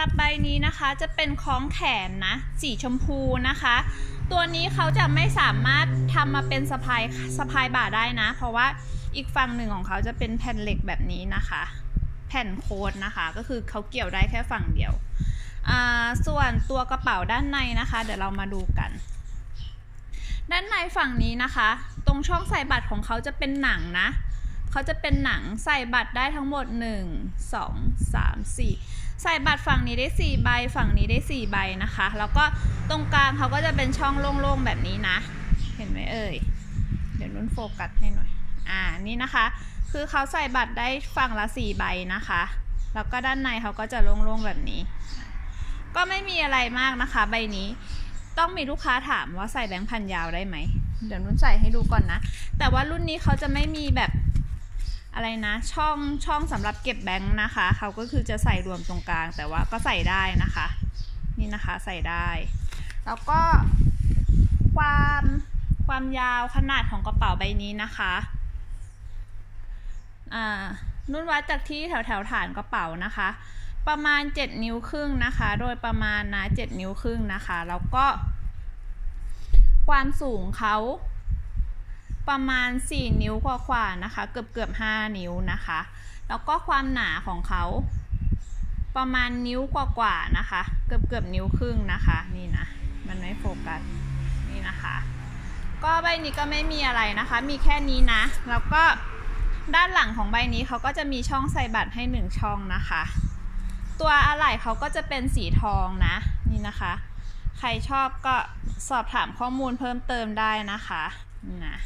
รับใบนี้นะคะจะเป็นคล้องแขนนะ สีชมพูนะคะ ตัวนี้เขาจะไม่สามารถทำมาเป็นสะพายสะพายบ่าได้นะ เพราะว่าอีกฝั่งหนึ่งของเขาจะเป็นแผ่นเหล็กแบบนี้นะคะ แผ่นโค้ดนะคะ ก็คือเขาเกี่ยวได้แค่ฝั่งเดียว ส่วนตัวกระเป๋าด้านในนะคะ เดี๋ยวเรามาดูกัน ด้านในฝั่งนี้นะคะ ตรงช่องใส่บัตรของเขาจะเป็นหนังนะ เขาจะเป็นหนังใส่บัตรได้ทั้งหมด 1 2 3 4 ใส่บัตรฝั่งนี้ได้ 4 ใบ ฝั่งนี้ได้ 4 ใบนะคะ แล้วก็ตรงกลางเขาก็จะเป็นช่องโล่งๆแบบนี้นะ เห็นไหมเอ่ย เดี๋ยวนุ่นโฟกัสให้หน่อย อ่า นี่นะคะ คือเขาใส่บัตรได้ฝั่งละ 4 ใบนะคะ แล้วก็ด้านในเขาก็จะโล่งๆแบบนี้ ก็ไม่มีอะไรมากนะคะ ใบนี้ ต้องมีลูกค้าถามว่าใส่แบงค์พันยาวได้ไหม เดี๋ยวนุ่นใส่ให้ดูก่อนนะ แต่ว่ารุ่นนี้เขาจะไม่มีแบบ อะไรนะช่องช่องสำหรับเก็บแบงค์นะคะเขาก็คือจะใส่รวมตรงกลางแต่ว่าก็ใส่ได้นะคะ นี่นะคะใส่ได้ แล้วก็ความความยาวขนาดของกระเป๋าใบนี้นะคะอ่านุ่นวัดจากที่แถวแถวฐานกระเป๋านะคะ ประมาณ 7 นิ้วครึ่งนะคะ โดยประมาณนะ7นิ้วครึ่งนะคะ แล้วก็ ความสูงเขา ประมาณ 4 นิ้วกว่าๆนะคะ เกือบเกือบ5นิ้วนะคะ แล้วก็ความหนาของเขาประมาณนิ้วกว่าๆนะคะ เกือบเกือบนิ้วครึ่งนะคะ นี่นะ มันไม่โฟกัส นี่นะคะ ก็ใบนี้ก็ไม่มีอะไรนะคะ มีแค่นี้นะ แล้วก็ด้านหลังของใบนี้เขาก็จะมีช่องใส่บัตรให้หนึ่งช่องนะคะ ตัวอะไหล่เขาก็จะเป็นสีทองนะ นี่นะคะ ใครชอบก็สอบถามข้อมูลเพิ่มเติมได้นะคะนี่นะ